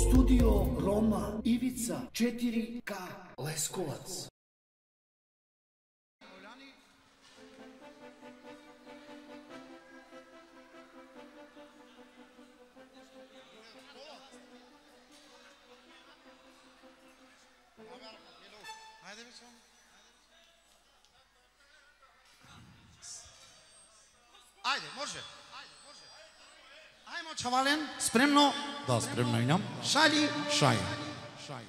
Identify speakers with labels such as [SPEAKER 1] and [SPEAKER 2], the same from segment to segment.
[SPEAKER 1] Студио Рома Ивица 4К Лесковац.
[SPEAKER 2] Hajde mi. Ajde, može. Чавален, спремно? Да, спремно имам. Шали? Шај. Шај.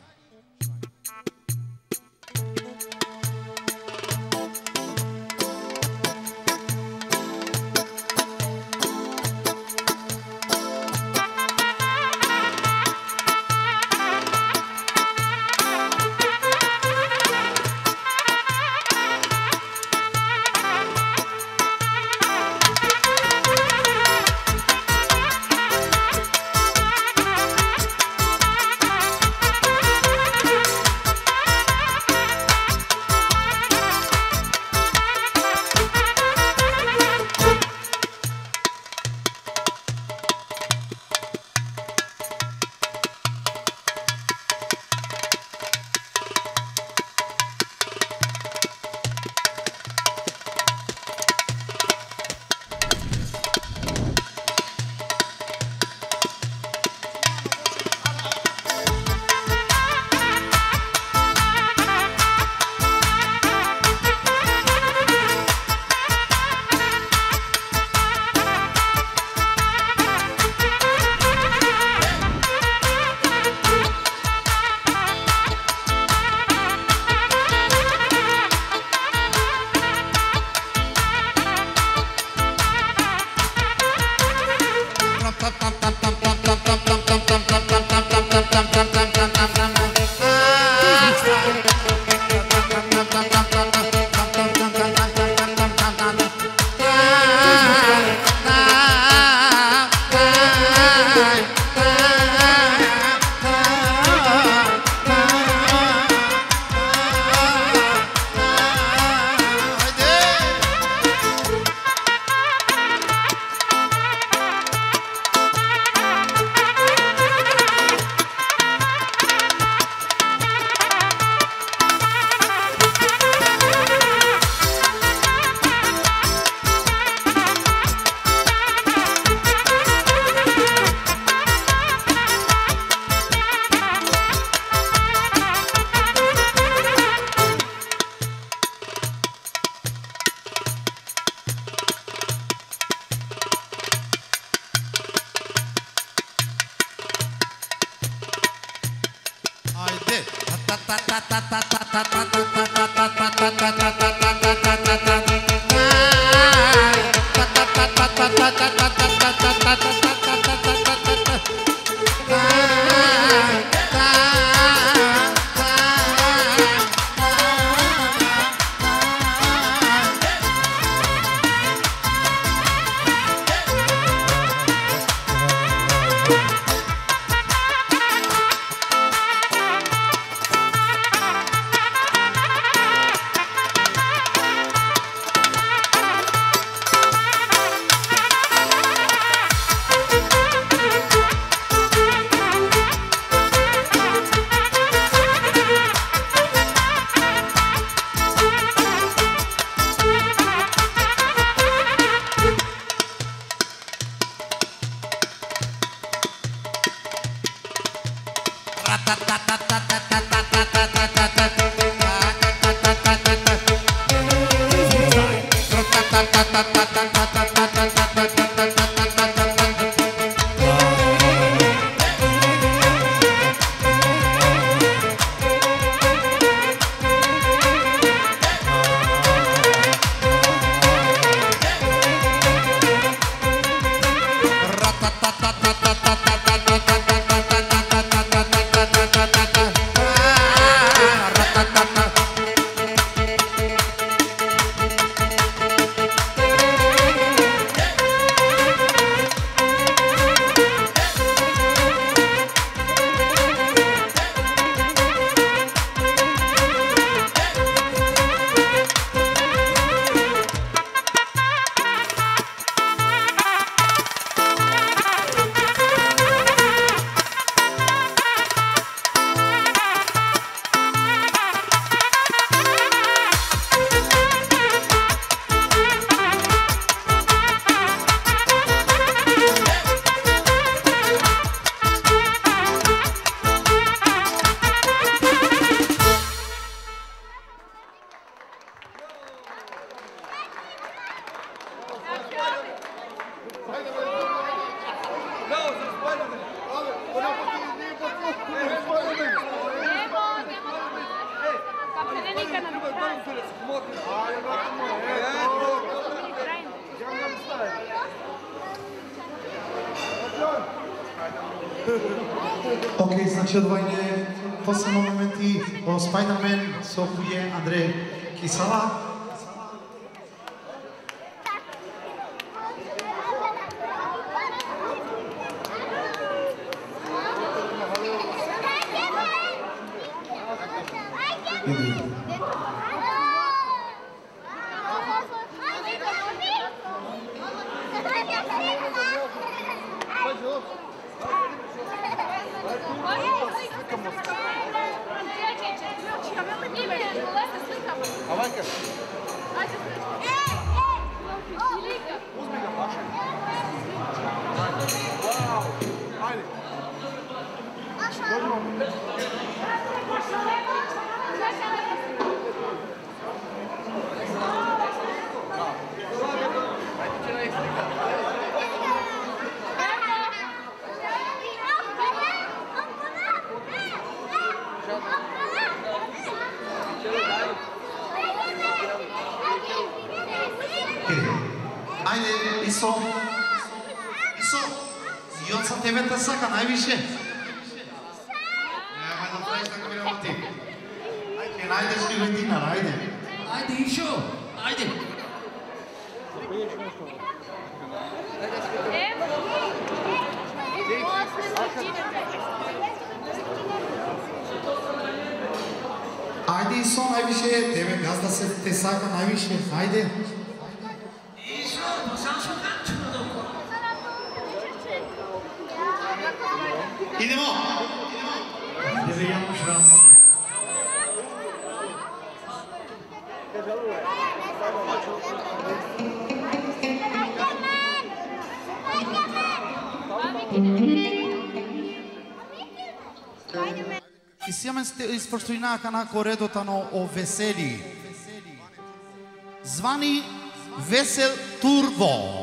[SPEAKER 2] Ah Amen. испоштуинака на коредота на о весели. Звани Весел Турбо.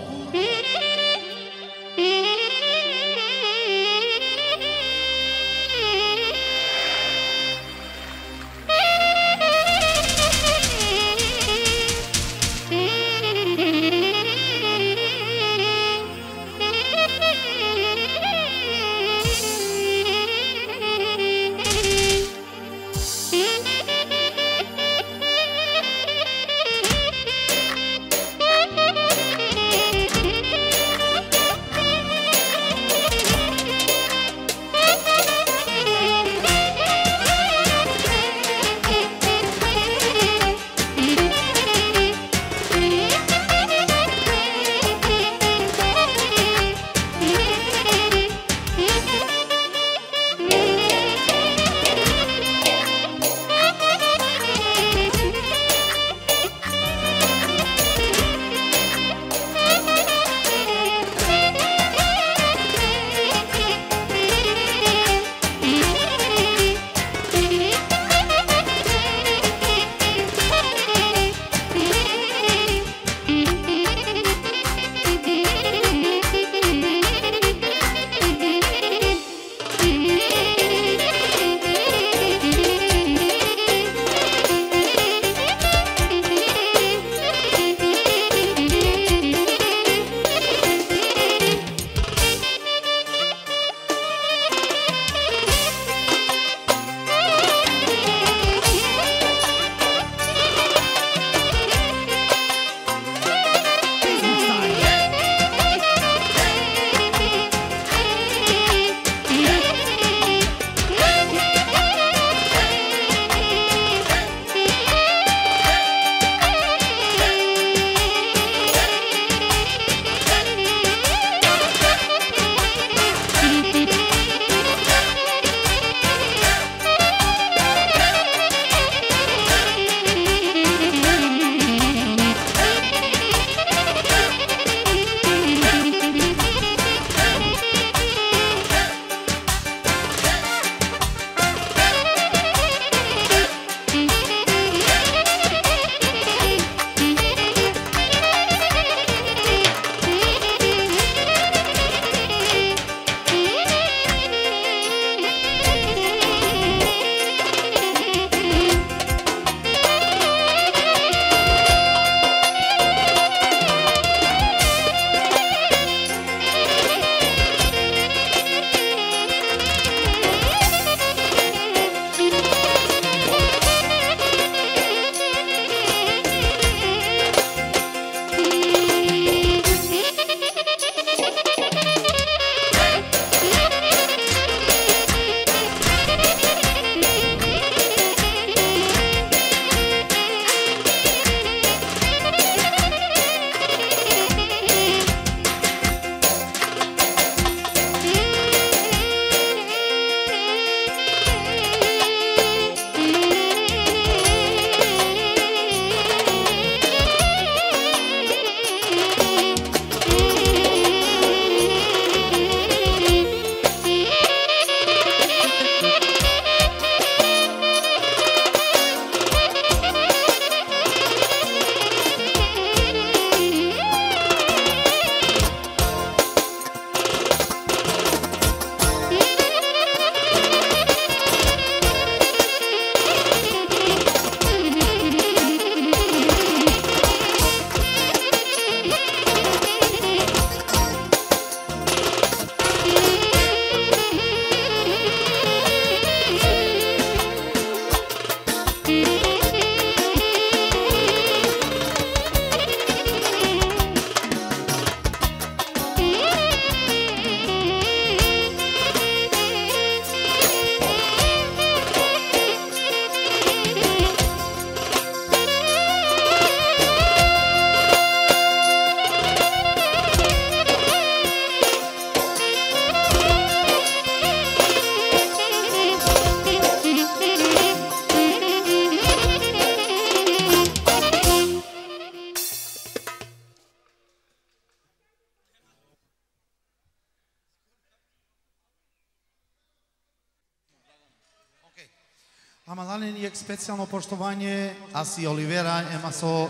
[SPEAKER 2] Специјално поштовање, Аси Оливера, ема со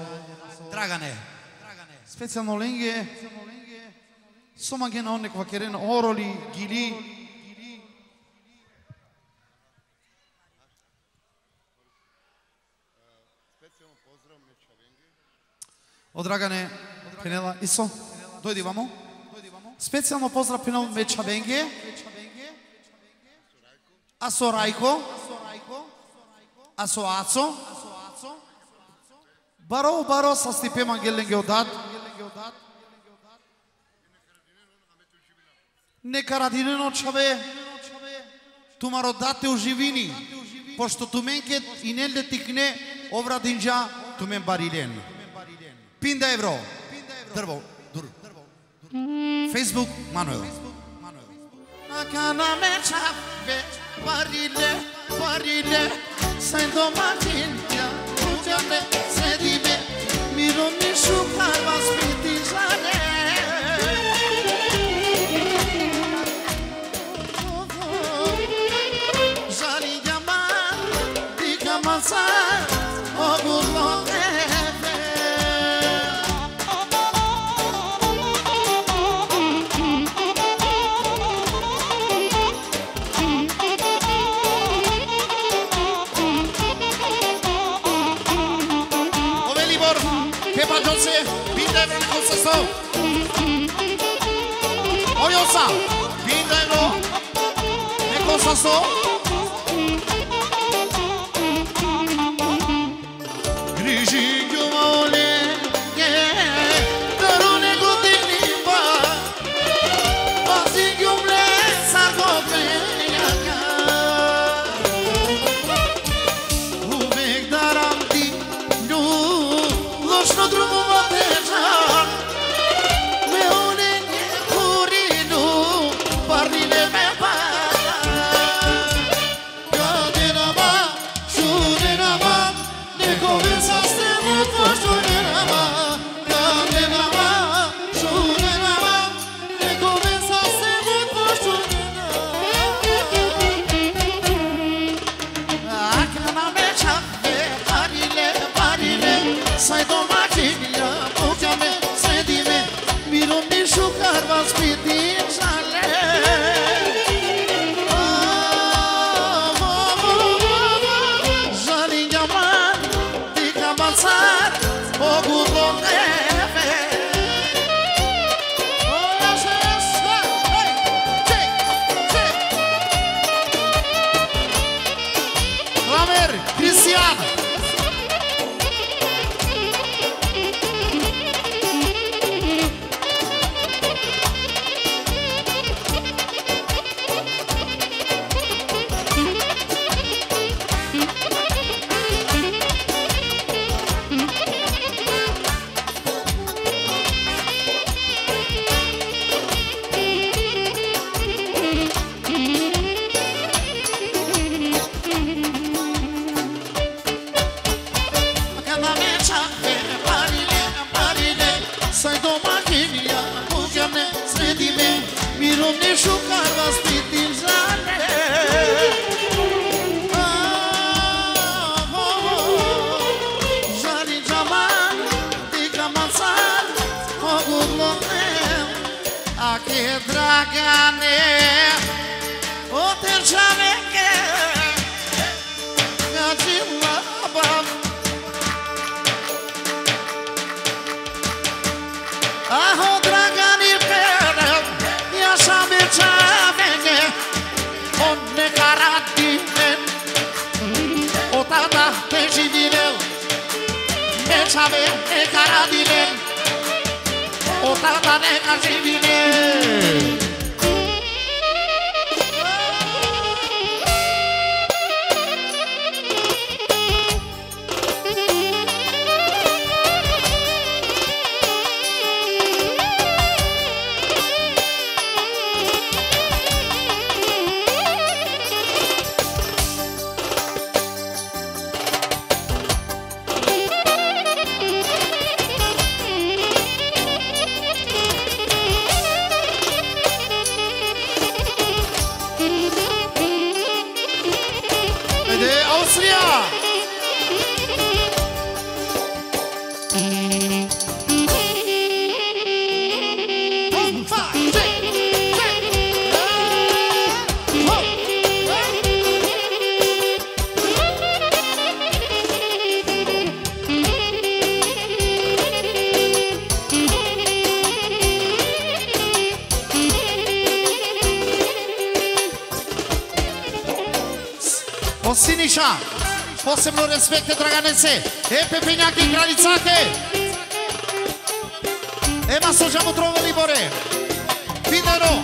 [SPEAKER 2] Драгане. Специјално ленге, сома ге на онеква керен ороли, гили, Од Драгане, Пенела, Исо, дојди вамо. Специјално поздрав Пенел Мечабенге, а со Рајко, асо асо баро баро са стипе мангелен одат нека радинено чаве тумаро дате оживини пошто туменкет и не ле тикне оврадинжа тумен барилен пинда евро дрво дур Facebook Мануел. Manuel. Manuel. Manuel. Manuel. parile, parile Sa ndo matinja, se sedime Miro mi šukar vas piti žare song? Osiniša, posebno respekte Draganice, e Pepinjak i Kraljicake. Ema sođamo trovali bore. Vidano.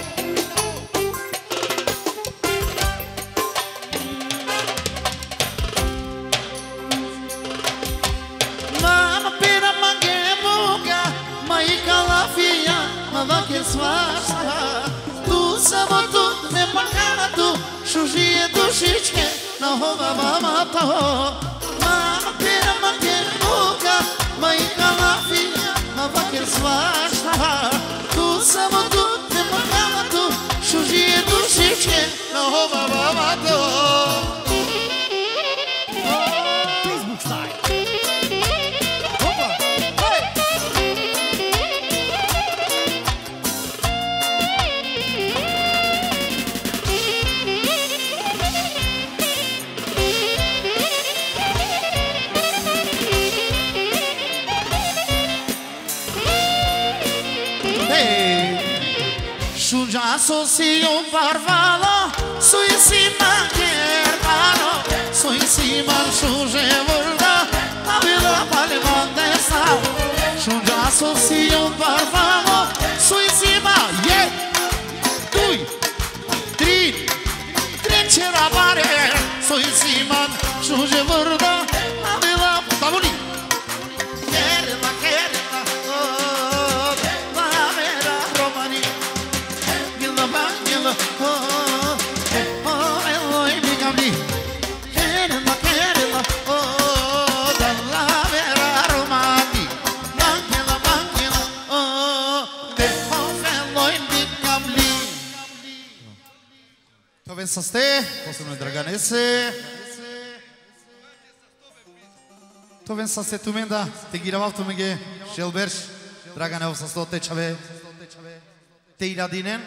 [SPEAKER 2] Mama pira mange muga, ma i kalafija, ma vake svašta. Tu samo tu, ne pakatu, šužije dušičke. Não ga ma ma ta ho ma pira ma ker buka mai kalafi ma vakir swasha tu samo tu te ma tu shuji tu shiche na ho ma A socio parvalo, sui si ma germano, sui si ma suje volda, a vila pale bandesa. Shuja socio parvalo, sui si ma ye. Dui, tri, trece la pare, sui si ma suje Песна сте, посебно Драгане се. Товен са се туменда, те ги рававто меге, Шелберш, Драгане овса сто течаве. Те и дадинен.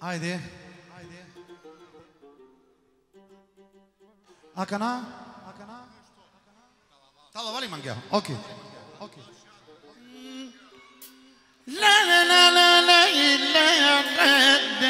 [SPEAKER 2] Ајде. Акана? Акана? Талавали мангја. Океј. لا لا لا لا لا إلا يا قد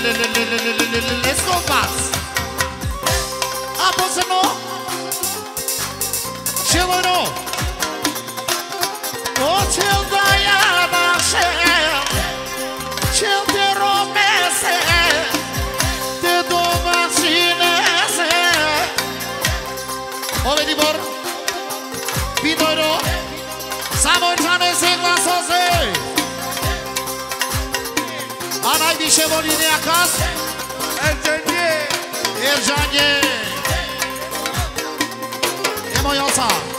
[SPEAKER 2] Let's go fast. Ah, Apple no. Children no. Oh, children. pisze Woliny Jakas? Erzanie! Erzanie! Nie moja oca!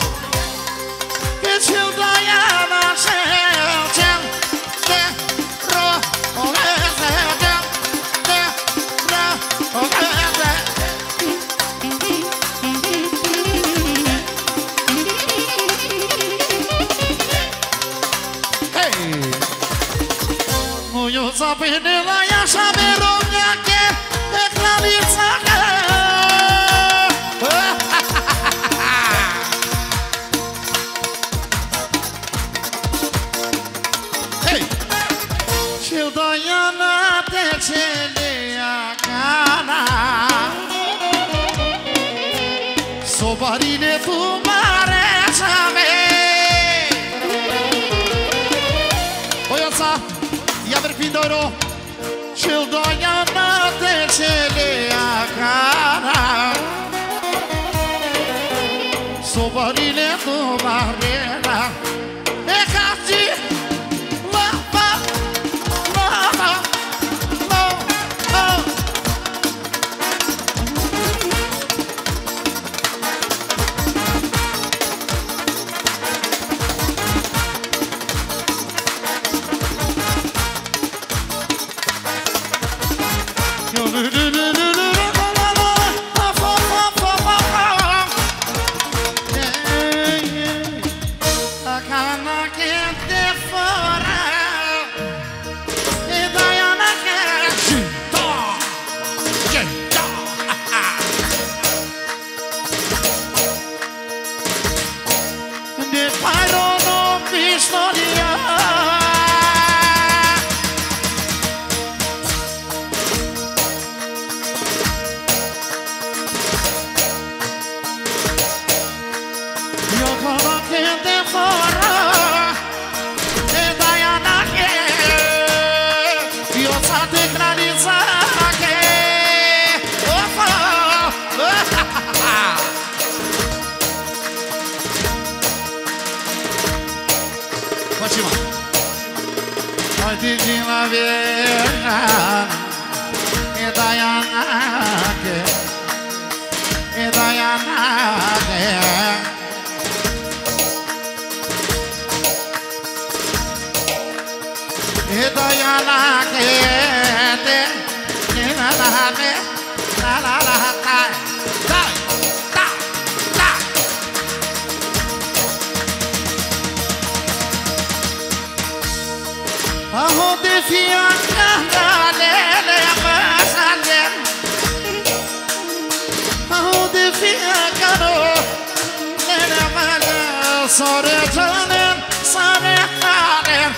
[SPEAKER 2] Sore janen sare haren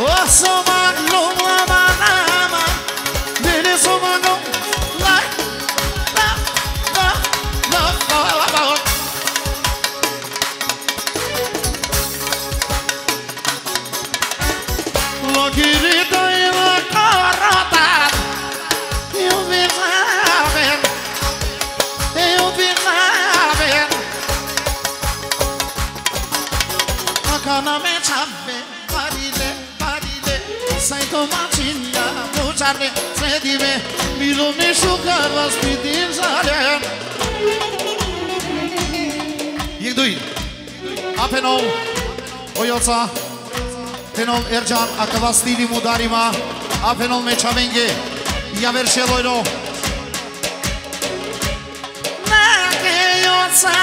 [SPEAKER 2] O soman чарни цедиме Мило ми шука вас бидим жалян Եկդույն Ապենով Օյոցա Տենով Էրջան ակվաստիդի մուդարիմա Ապենով մեջ ամենգե Եավեր շելոյնո Մակեյոցա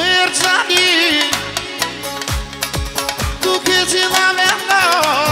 [SPEAKER 2] Էրջանի Դու կեջի լավենով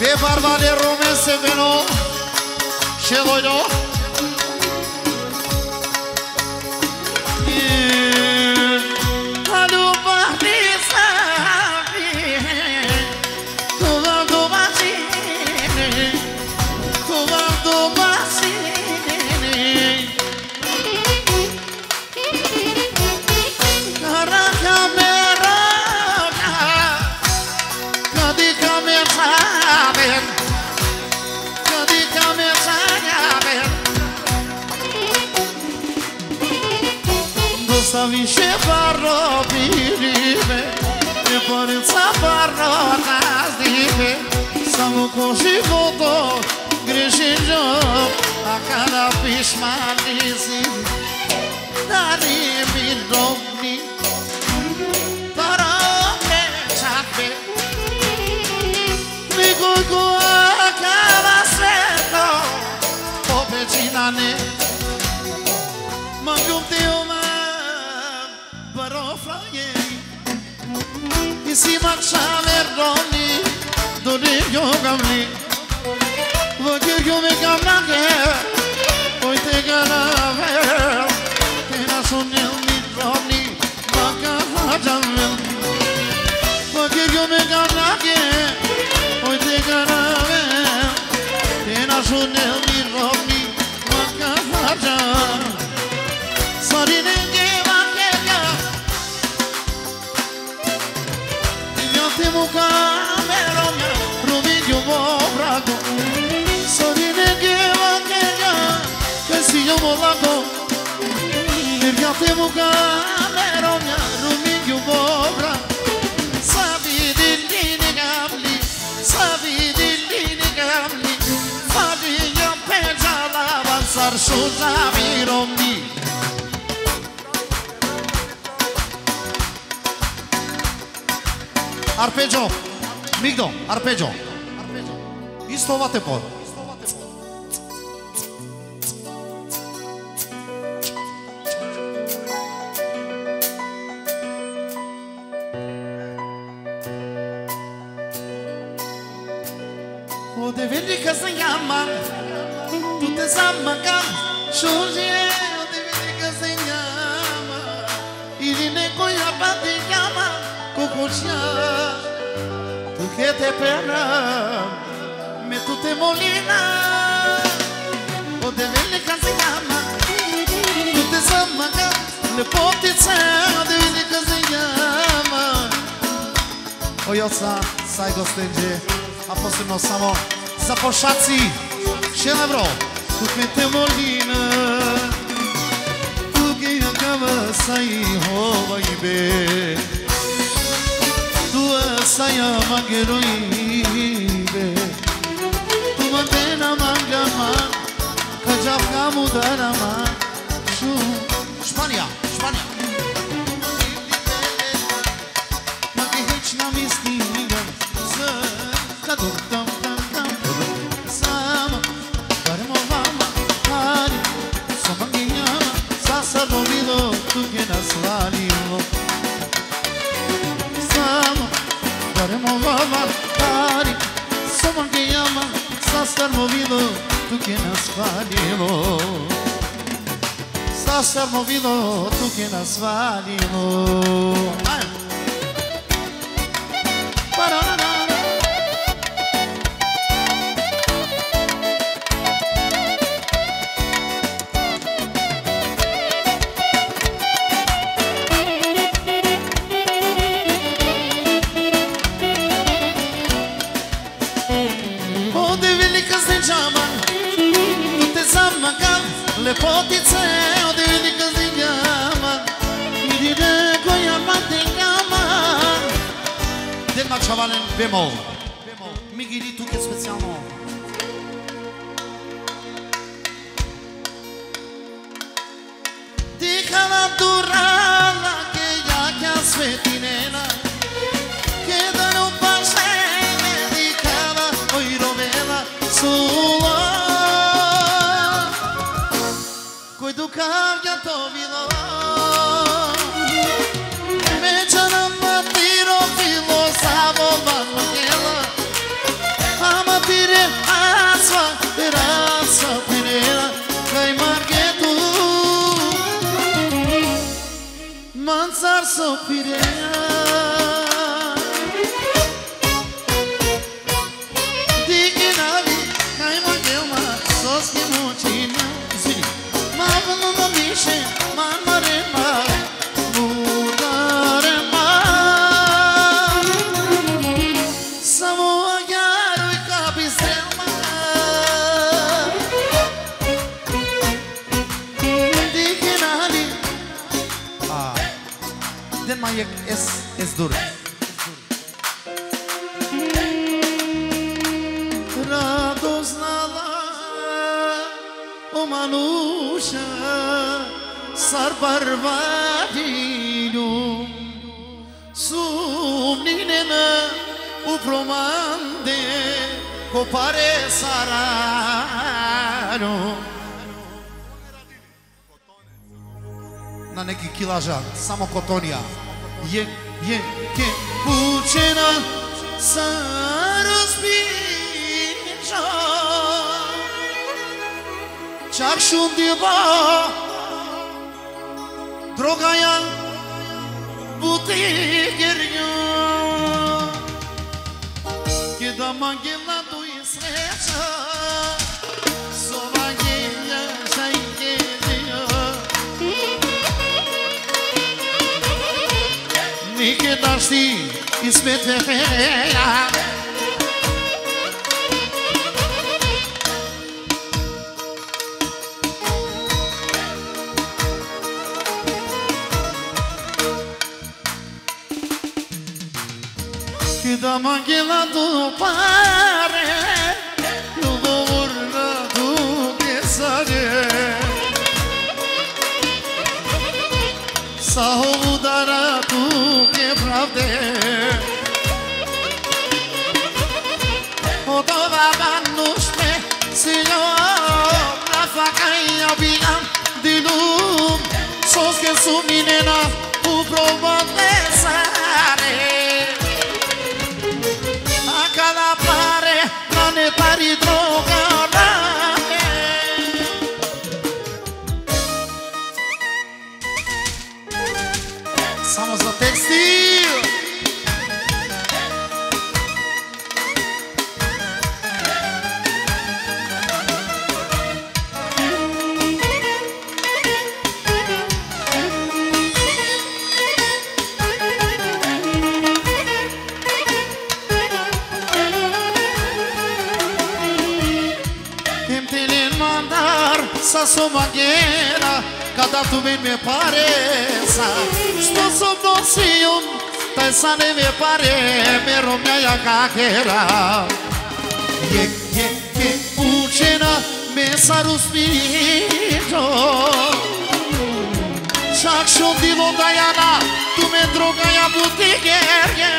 [SPEAKER 2] بپر ولی رومه سبنو شدویدو میشه فردا بیریمه میکنیم سفر را نزدیکه سمو کشی خدا گریشی جام اکلا پیش من نیزیم داریم این رو Η σήμανσα μερνώνει το ίδιο καμνί Το κύριο με καμνάγε Ωιτε κανάβε Τένα στον ελνή τρώνει Μα καθάταμε Το κύριο με καμνάγε Ωιτε κανάβε Τένα στον ελνή τρώνει Μα καθάταμε Σαρίνε Στα φεύγα με ρομιά ρουμίγιου βόβρα Σαβί την λίνη καμλή, σαβί την λίνη καμλή Φάλι για πέτσα λάβα σαρσού ζαβί ρομή Arpeggio, Migdo, arpeggio. Isto vate por. que te pena me tu te molina o te vende casa llama tu te samaga le pote sa de vende casa llama ojoca saj go stędzie a posymo samo. Za poszacji się nabro tu me te molina tu que acaba sai ho vai ver Saya sayama geroibe Tuma pena mangama Kajafka mudarama Şu Spanya. Μοκοτόνια. Γε, γε, και πουτσένα σάρος πίτσα Çakşun diba Drogaya bu tigirya Gidama gila du isreça si İsmet Que da manguila do pai. there. som bangueira Cada tu bem me pareça Estou som docinho Pensa nem me pare Me rompe a carreira Ye, ye, ye Uchena me sarus pirijo Shak shon dilo dayana Tu me drogaya butigerge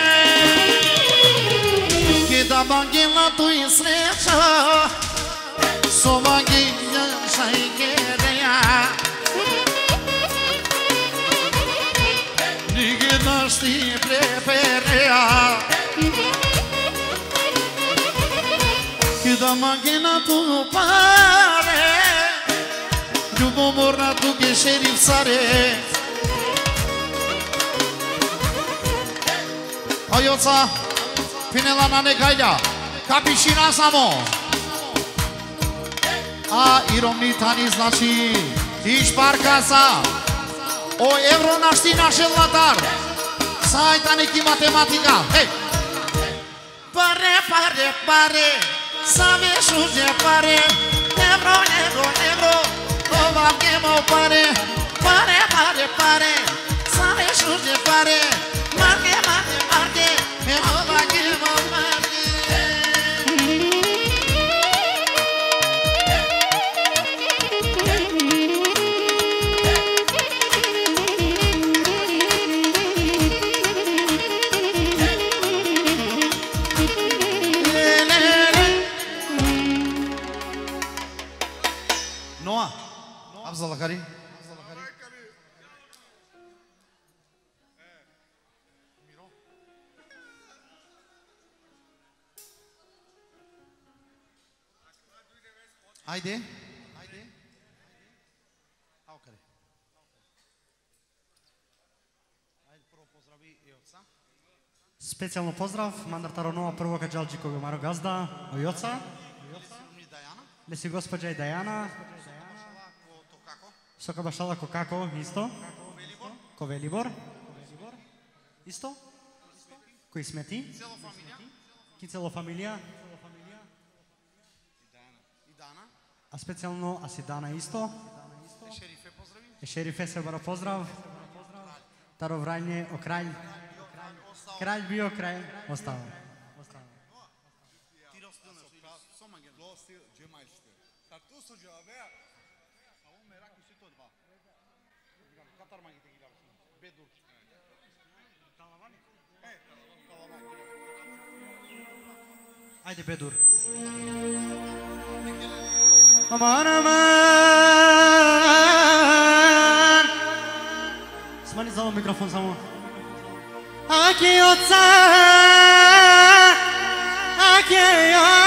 [SPEAKER 2] Que da banguela tu enseja Somagia saikereja Nigën është i prefereja Këta magina tu pare Ljubo po morna tu ke sheriv sare Ajo ca Pinela na ne kajda Kapishina samo a iromni tani znači. Ish parkasa O euro našti naše vladar Sajta neki matematika. Hej! Pare, pare, pare same šuđe pare Euro, euro, euro Ovakemo pare. Pare, pare, pare Save šuđe pare
[SPEAKER 3] Специјално поздрав, мандар Таронова, прво каджалджи кога маро газда, ојоца, леси госпоđа и Дајана, Шала,
[SPEAKER 2] ко то како?
[SPEAKER 3] Сока Башала Кокако, исто,
[SPEAKER 2] Велибор.
[SPEAKER 3] Ковелибор, исто, кои смети, ки цело фамилија, а специјално Асидана исто, Е
[SPEAKER 2] шерифе поздрави.
[SPEAKER 3] е шерифе се бара поздрав, Таро врање о Kralj bio kralj, mostava. Haydi be dur. Aman aman. İsmail o mikrofon zaman. 明けよさ。明よ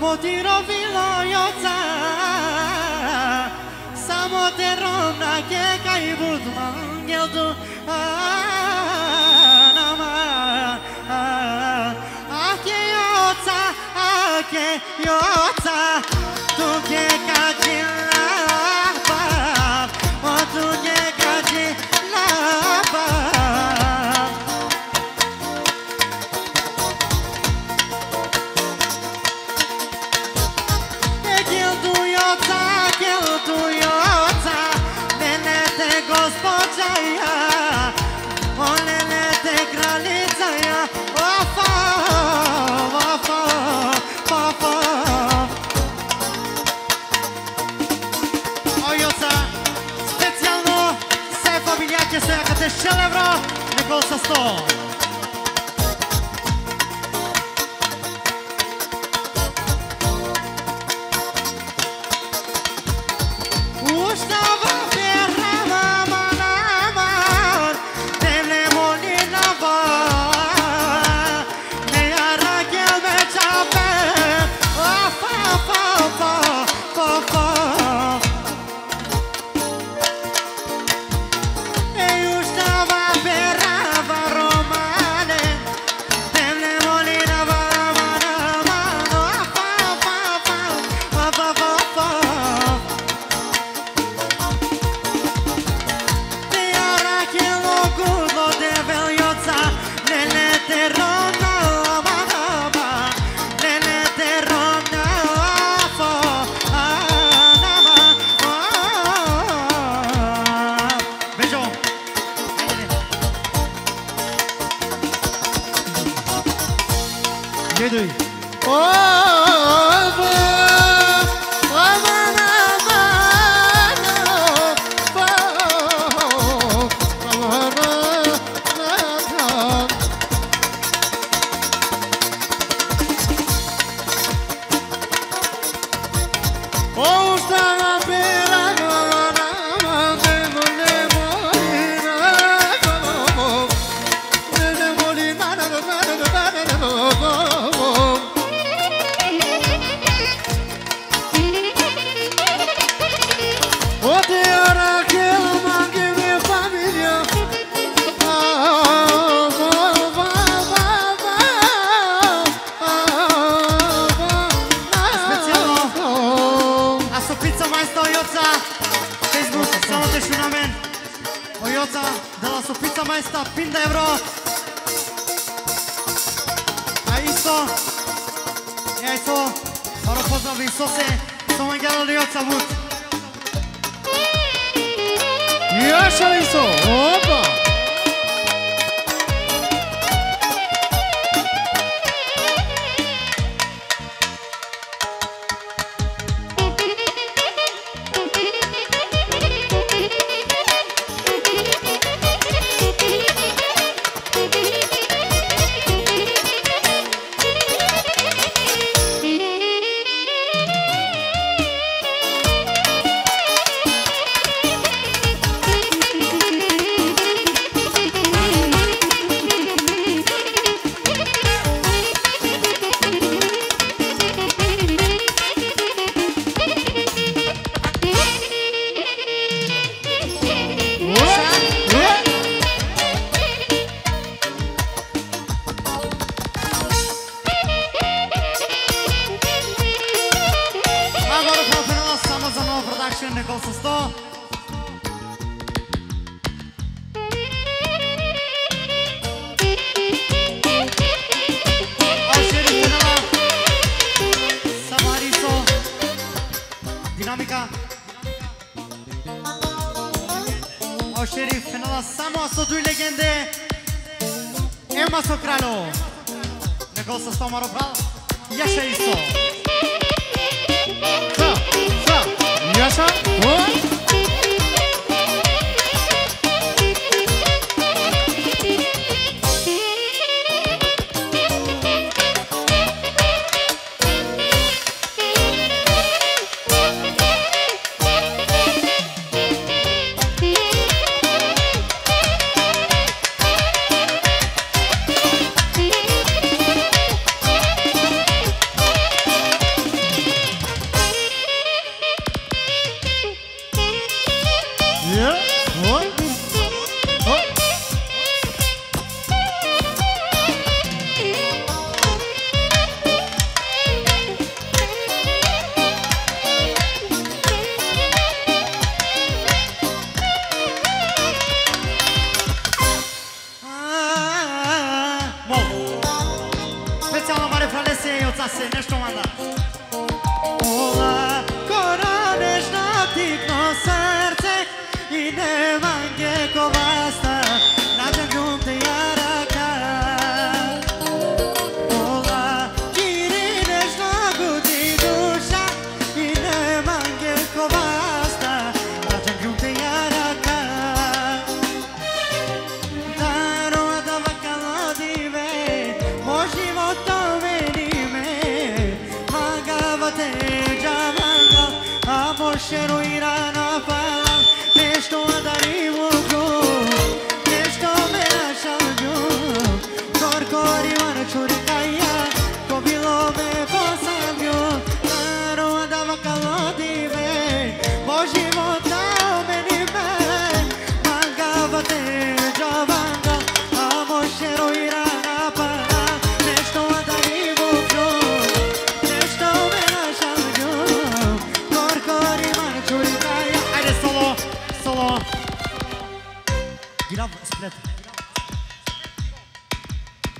[SPEAKER 3] Samo ti robilo joca Samo te rovna ke kaj bud mangel tu Ake joca, ake joca Tu ke 送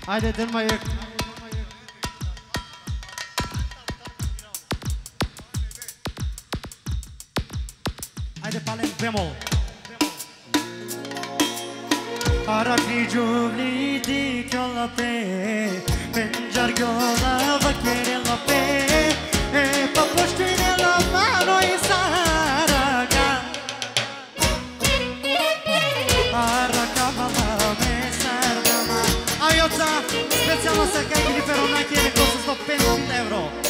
[SPEAKER 3] Haydi durmayın. Haydi paling bemol. Arakli cümleyi dik yola pe Pencar yola bak veren la pe E papoş tüyle la mano ise специјално за Гајгри Веронаки е 850 евро.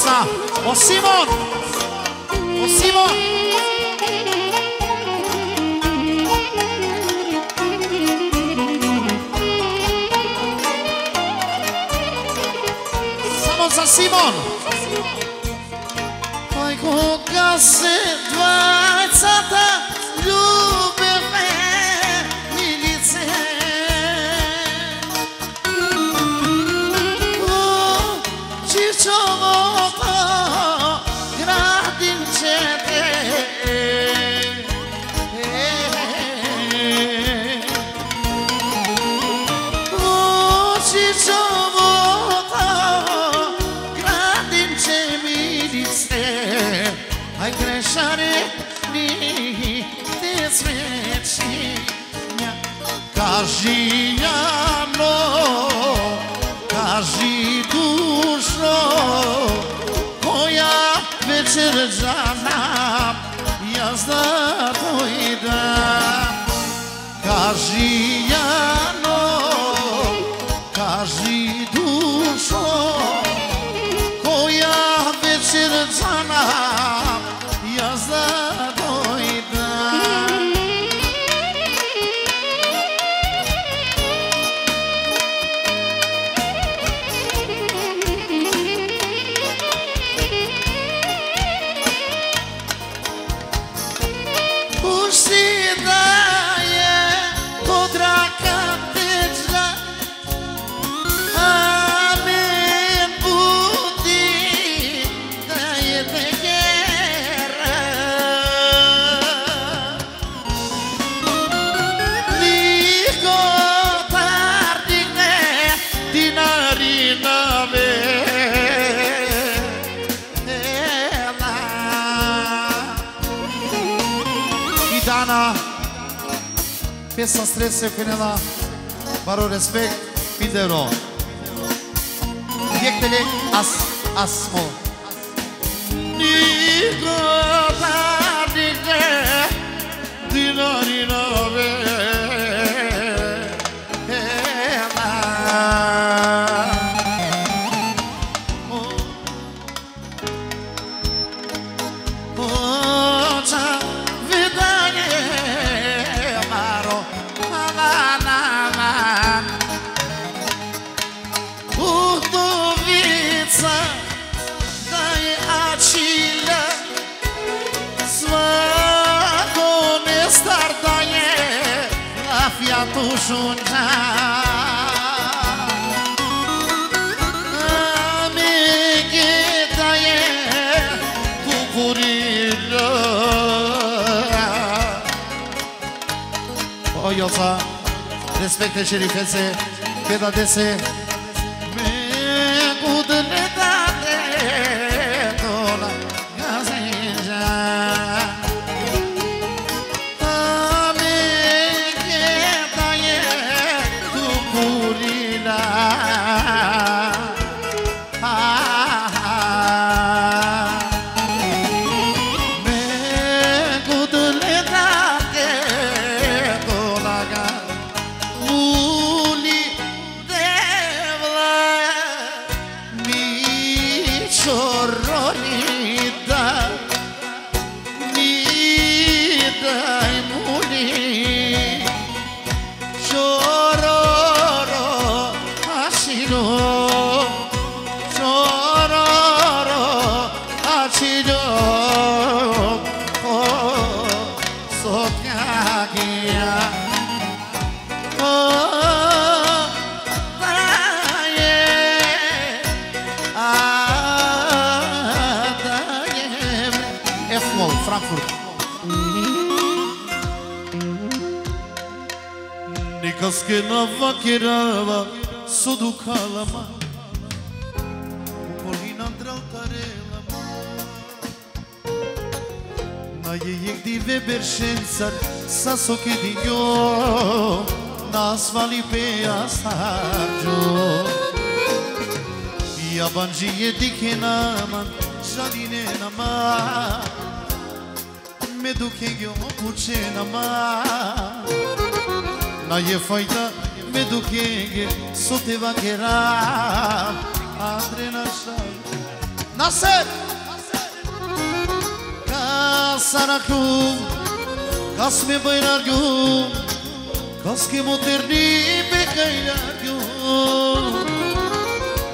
[SPEAKER 2] Polska. O oh, Simon! O Simon! Samo za Simon! Se Já Jana Jana Jana Jana Jana Jana Jana stres se finela Baro respect pidero Djekteli as asmo. Respekte şerifese Keda Nikaske na vakirava sudu kalama Polina draltarela Na je jek di veber šencar sa soke di njo Na asfali pe asarđo Yabancıya diken aman Jaline nama Me duke gyo kuche nama Nadie faita me duquengue Só te va a quedar Adrenalina Nascer Casaracu Cas me bairargu Cas que moderni me cairargu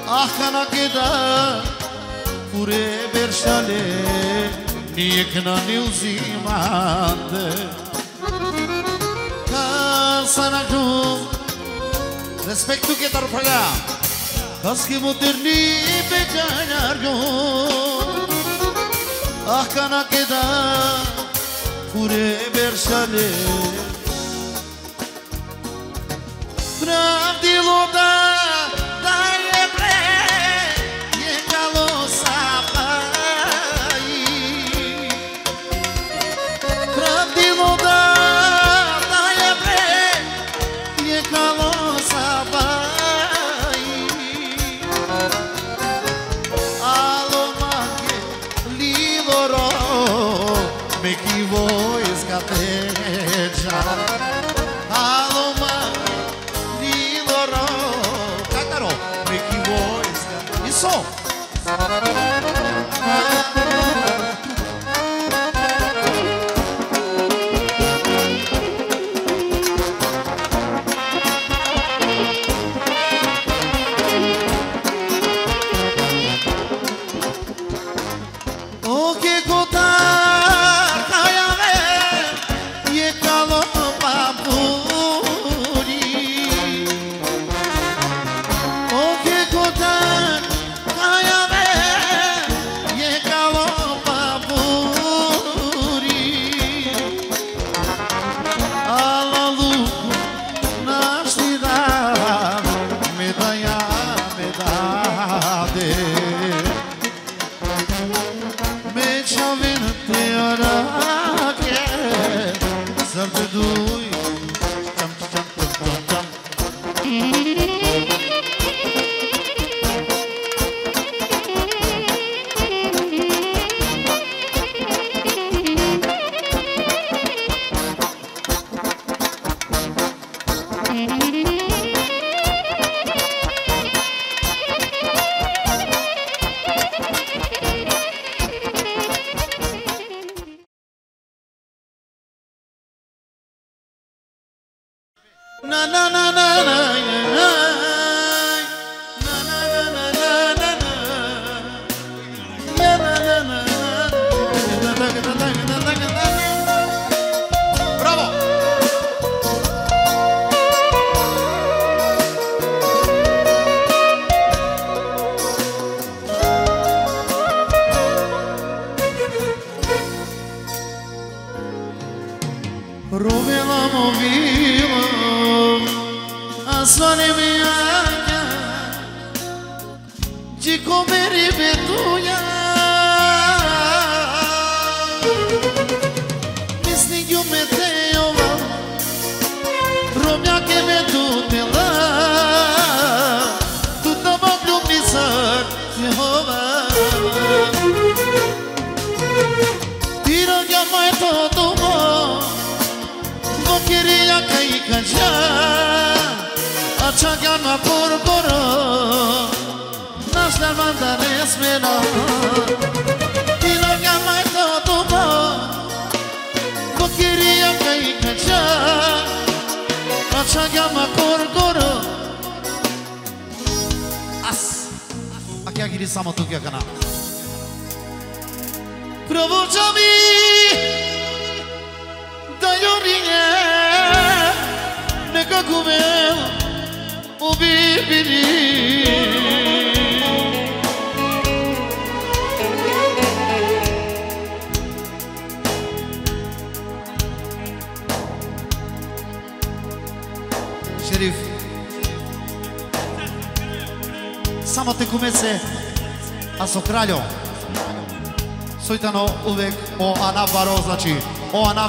[SPEAKER 2] Ah cana queda Pure berșale Niye kna neu zimande sanacım Respektu ke tarfaga Kaski mutirni becanarcım Ah kana keda Pure bersale Pravdilodan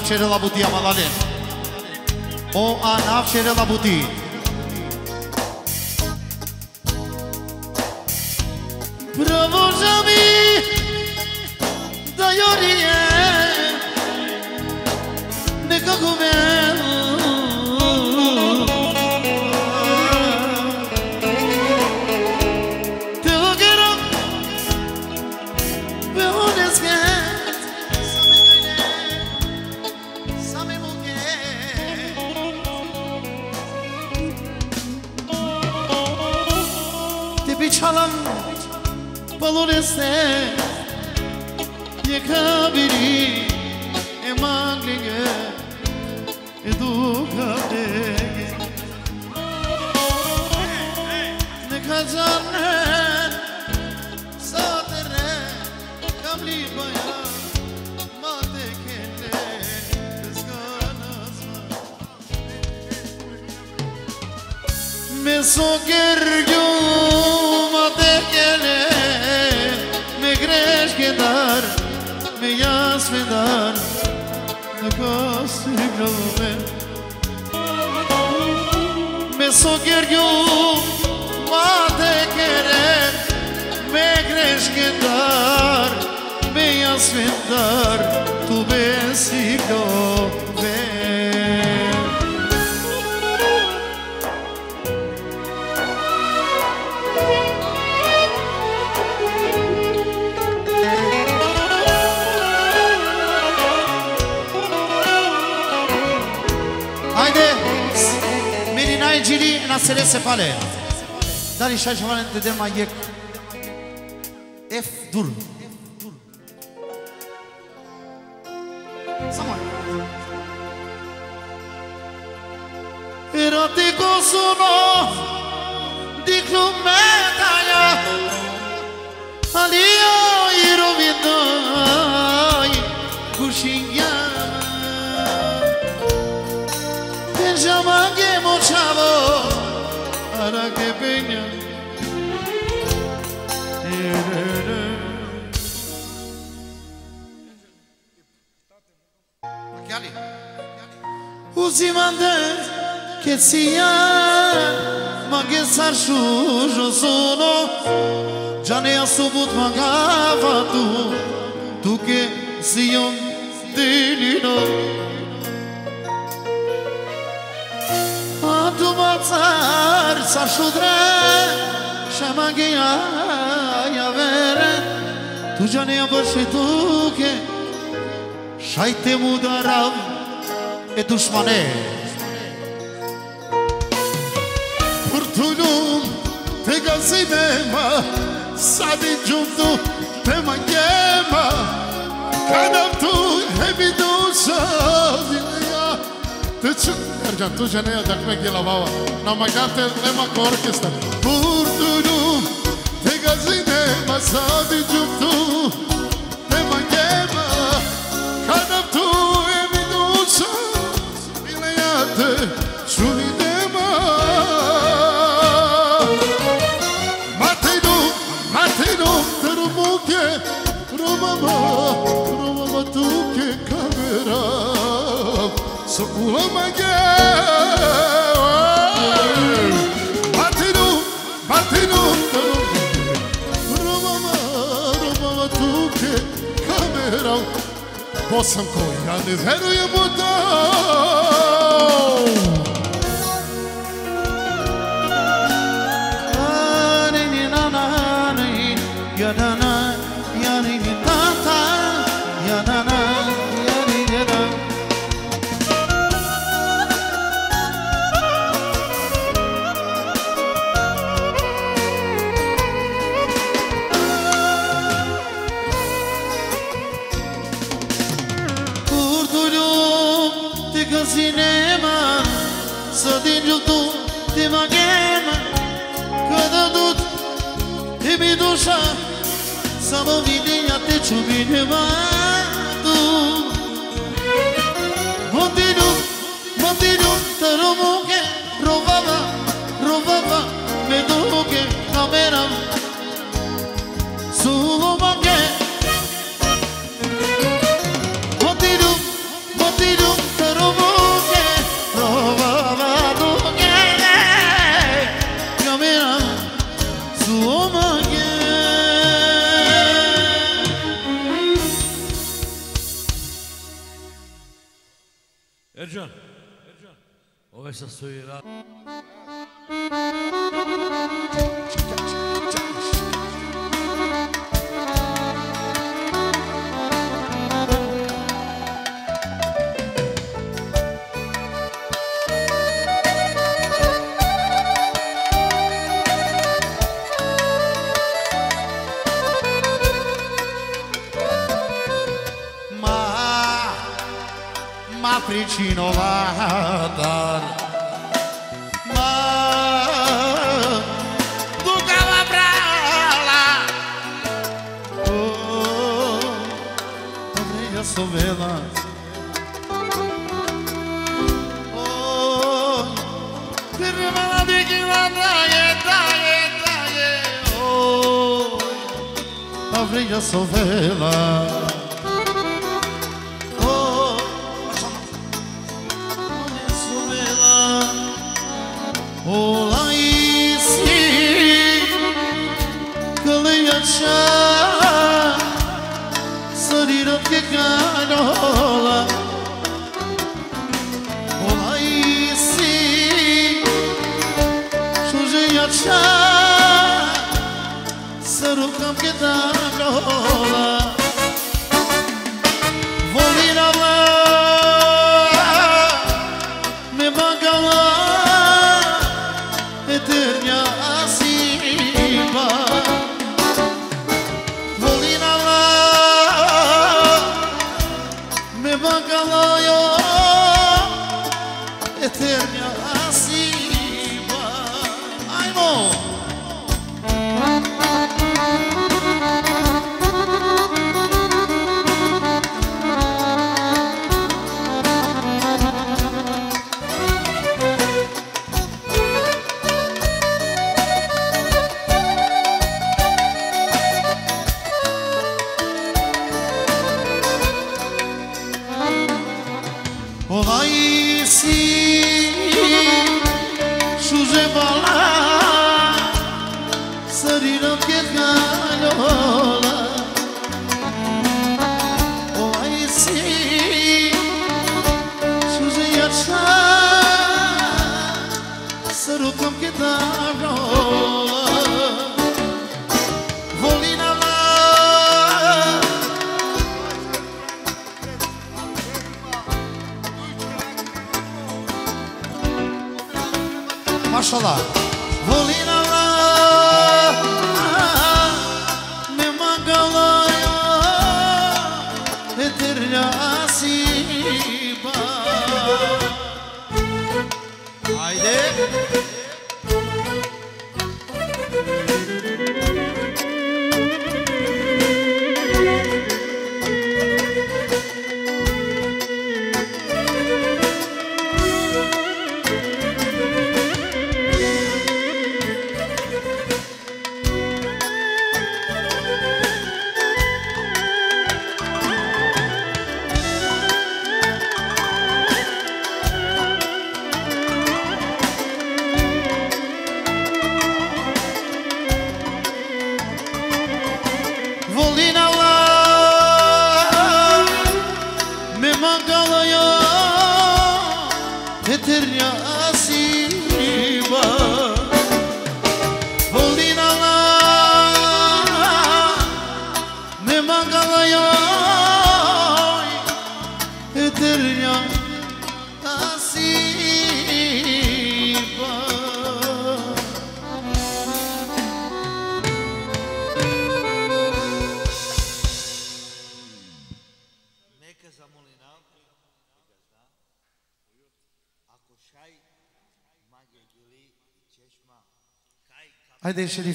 [SPEAKER 2] Şerel Abudi Amalalem. O Anaf Şerel Abudi. çalan balon eser Yeka beni eman lege eduka lege Ne kazanen sadere kamli bayan Meso gergyon Me Meso gergju ma të keret Me gresh këndar Me jasë vendar Tu besi gërë سلسه باله داری شش حال انتدم یک اف دور Simandet ketsiya Mage sarshu josono Jane asubut magavatu Tuke siyon dilino Atu matzar sarshudre Shemage ya vere. Tu jane abashe tuke Shaite mudarab e dushmane
[SPEAKER 4] Kurtulum te gazimema
[SPEAKER 2] Sadi
[SPEAKER 4] giunto
[SPEAKER 2] te
[SPEAKER 4] mangiema Kanam tu hebi dusha Vinaya Te çu Ercan tu jene ya dakme gela baba. Namagate lema orkestra Kurtulum te gazimema Sadi giunto te mangiema Kanam tu hebi dusha te suni nema Matej do, matej do, ter muke Probava, probava tuke kamera. So kula magia Posam ko ja ne verujem u to. Whoa.
[SPEAKER 2] divine. Ram ke dano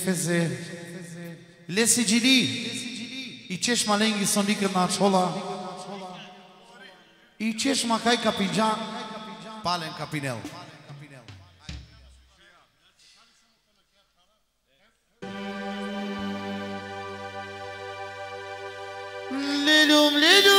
[SPEAKER 2] feze Lesi Gjili I qeshma lengi sonikët në aqola I qeshma Palen kapinel. Lelum lelum.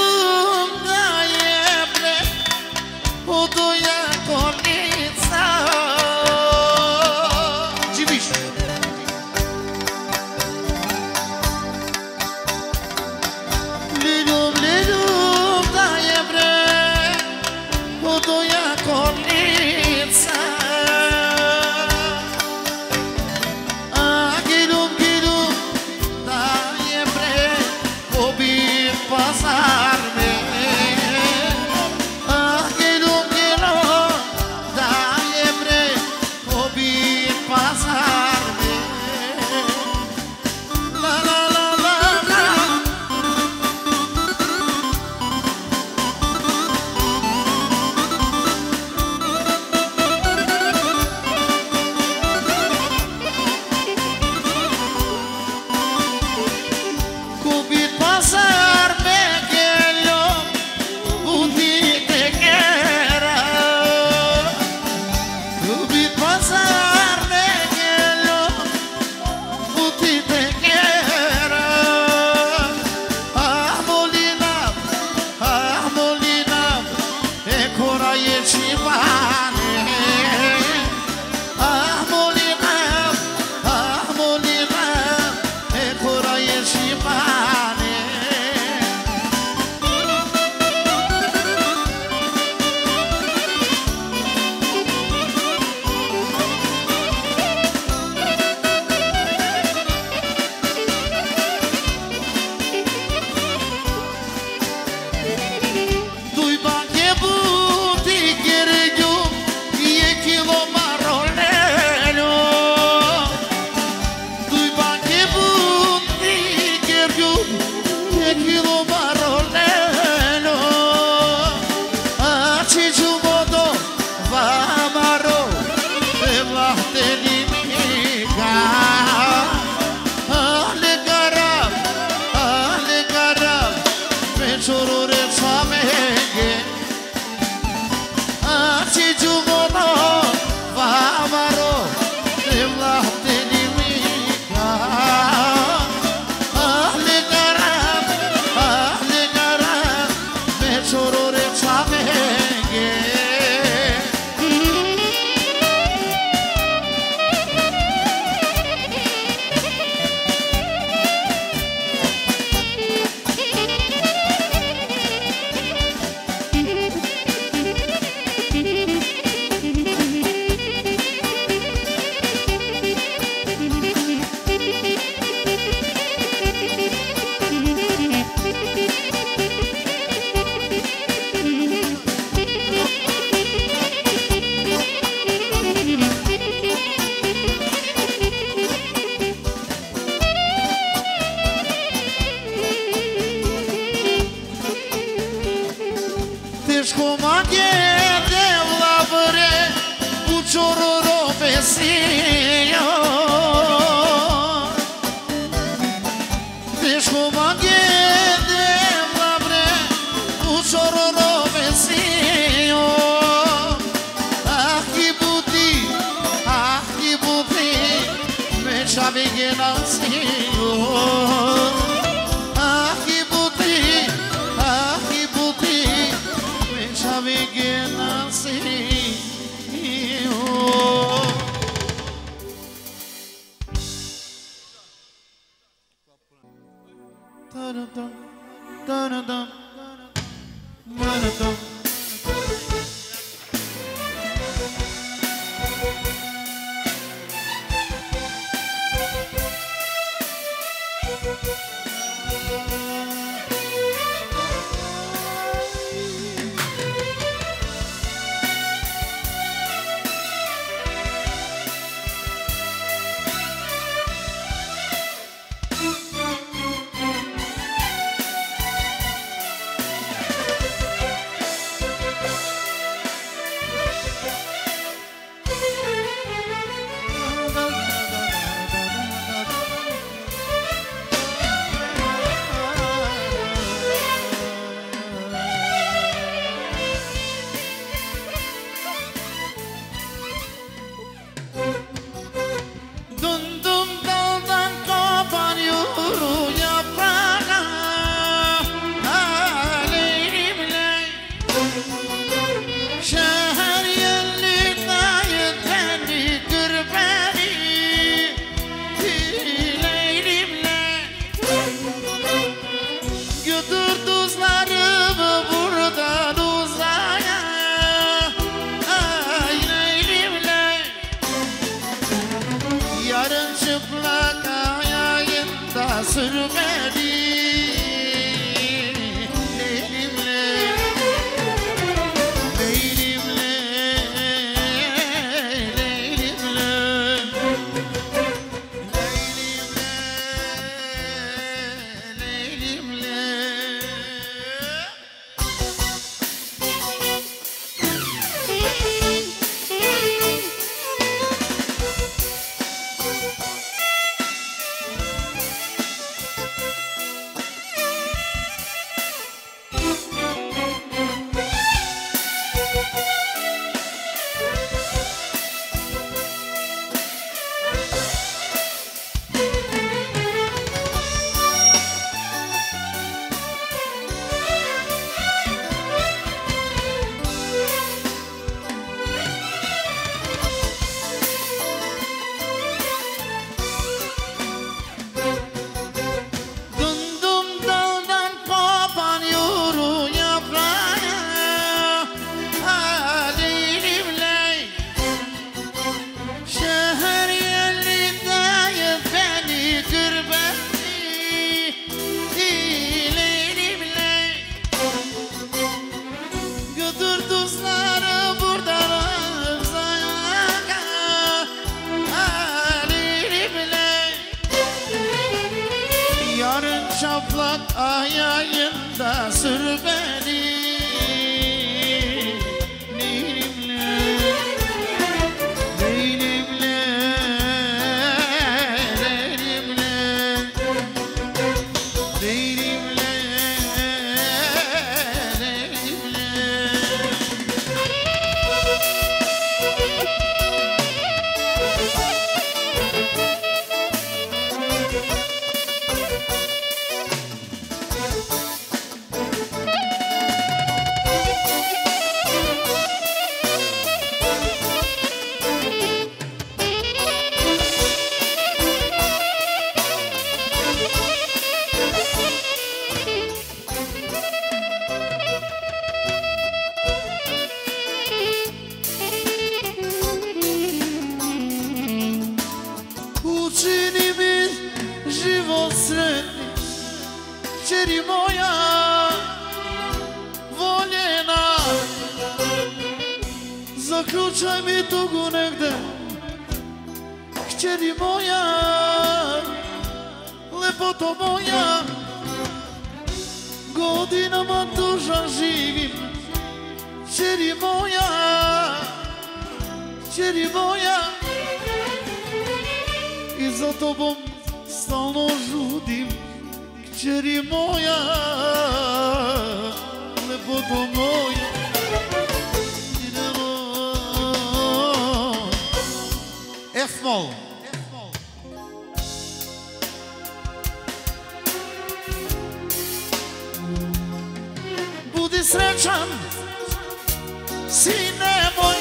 [SPEAKER 2] Sine moj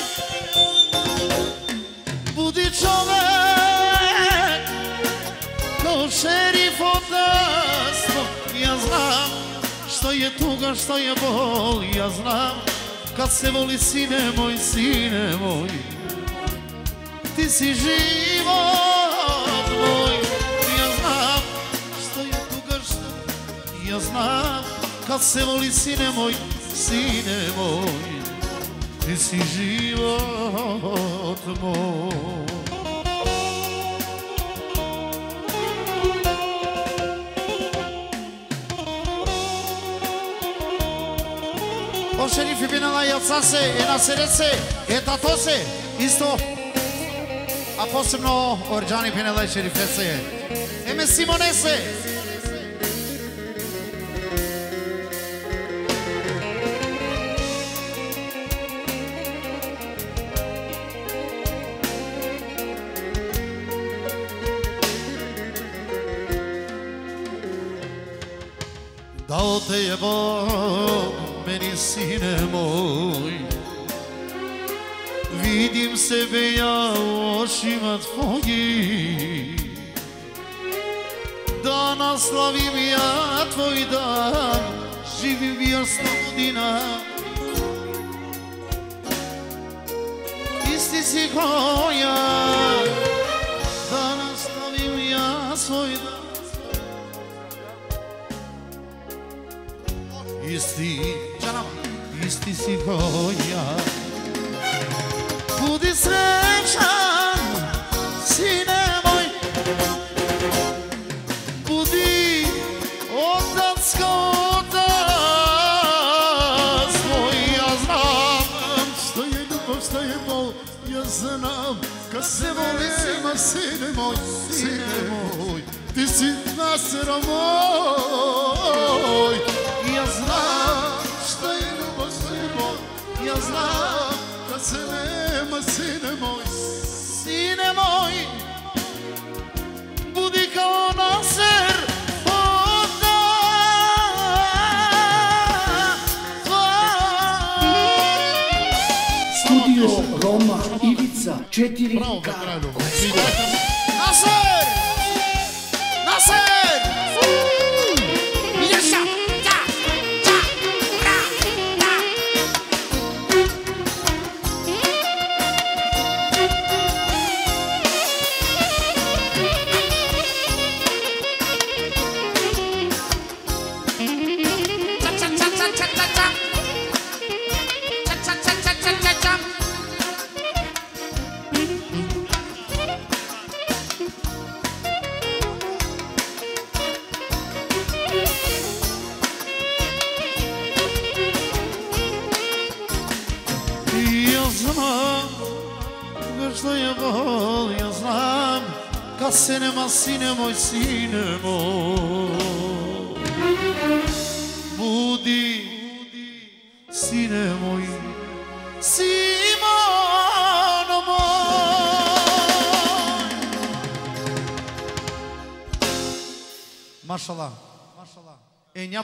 [SPEAKER 2] Budi čovek kao šerif od nas Ja znam što je tuga, što je bol. Ja znam kad se voli sine moj, sine moj. Ti si život moj. Ja znam što je tuga, što Ja znam kad se voli sine moj, sine moj. Decidimos O Ošerifi bina na jelcase, e na serece, e tatose, isto. A posebno orđani bina na šerifese. Eme Simonese. Je Bog meni sine Vidim sebe ja u očima tvojih Danas slavim ja tvoj dan Živim još sto godina Isti si koja Isti, isti si koja Budi srećan, sine moj Budi otac kao otac moj. Ja znam Što je ljubav, što je bol,
[SPEAKER 5] ja znam
[SPEAKER 2] Kad se volimo, sine moj, sine moj yazla
[SPEAKER 5] Kaseme sine moj
[SPEAKER 2] Sine moj Budi kao Nasir
[SPEAKER 1] Studio Roma Ivica 4K
[SPEAKER 2] Nasir moj sine moj Budi sine moj Simon moj Maşallah Maşallah E nja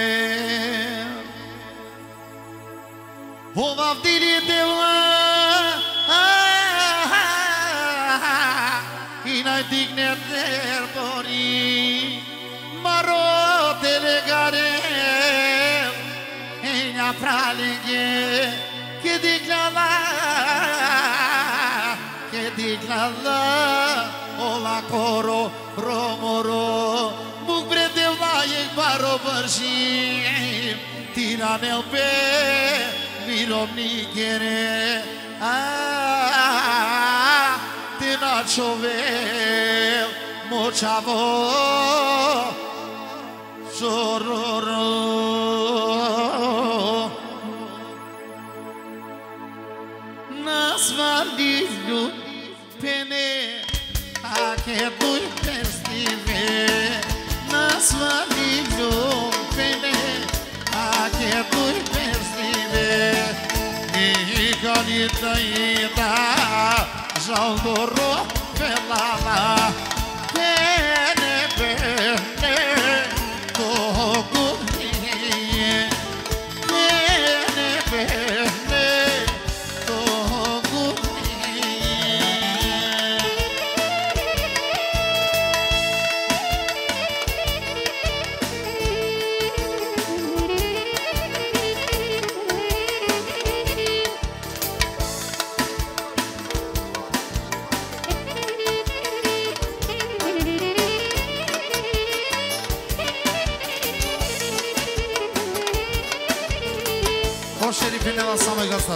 [SPEAKER 2] Ο Valdir deu Είναι δείχνε τερτορή Μαρό τελεγαρέ Ένα πράλεγε Και δείχναλα Και δείχναλα Όλα κόρο ρομορό. Μου πρέτευνα εκπαρό βαρσί Τυρανελπέ ironi kere Tina chove mochavo sororo Nas valdiu pene a que doi perstive Nas pene a të i të i të Zhëndurru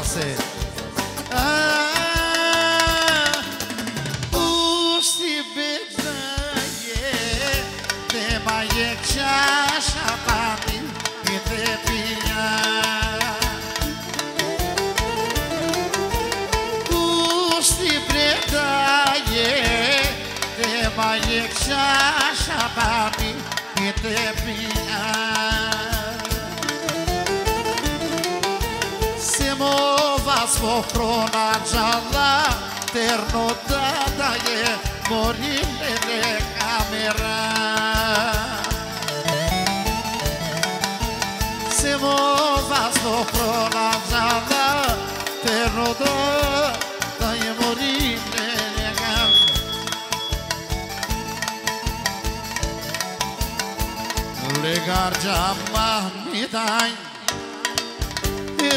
[SPEAKER 2] Marseille. σοφρόνα τζαλά τερνοτά τα γε μωρή καμερά Σε μόβα σοφρόνα τζαλά τερνοτά τα γε μωρή Legar jamah mitai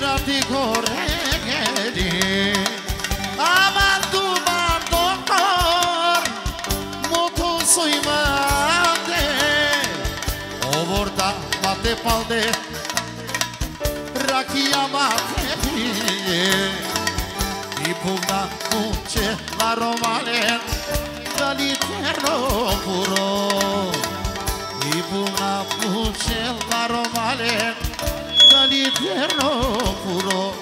[SPEAKER 2] রাতি ঘরে ঘেরে আমার তোমার দোকান মতো সইমাতে অবরদা পাতে পাতে রাখিয়া মাথে ভিড়ে Ibuna kuche la romale dali tero puro Ibuna kuche la romale all'inferno puro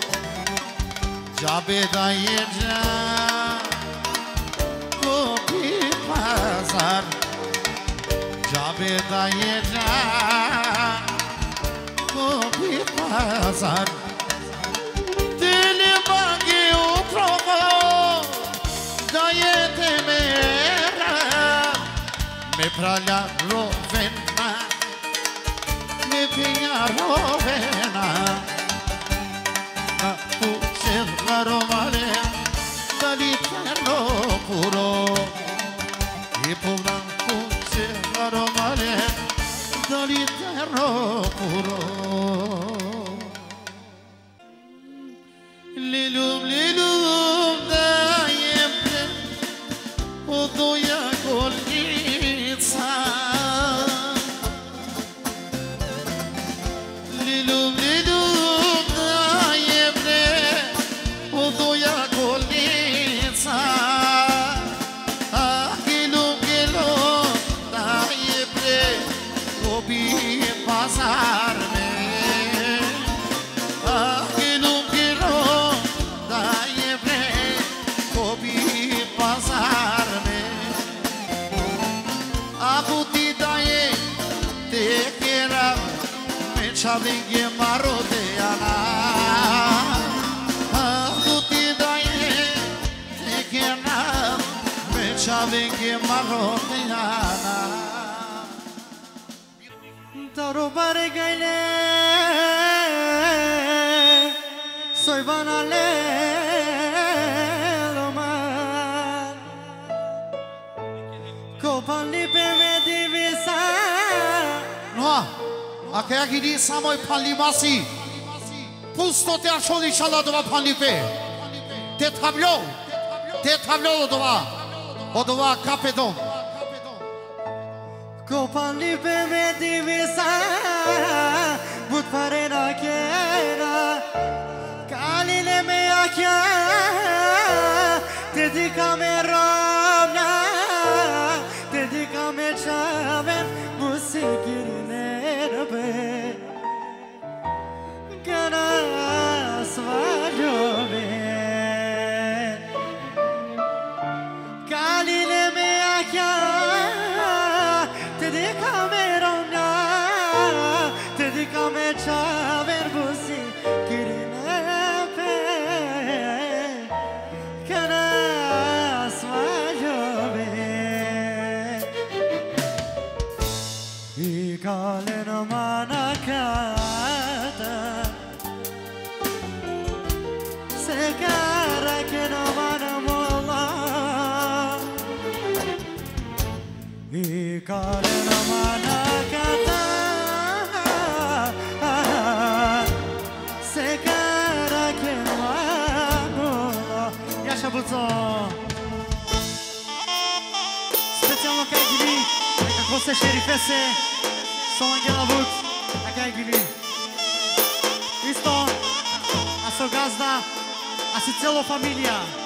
[SPEAKER 2] Giabbe dai e già pasar Giabbe dai e già pasar Te ne paghi un trovo Dai Me praglia lo venna Me pigna lo পুরো Asholi shala dova palipe Te tablo. Te tablo dova Odova kapedom
[SPEAKER 3] Kopan lipe me divisa But pare na kera. Kalile me akya Dedika Kako se šerifese Son Angela Vux Kaj gili Isto A со газда, а си цело фамилија.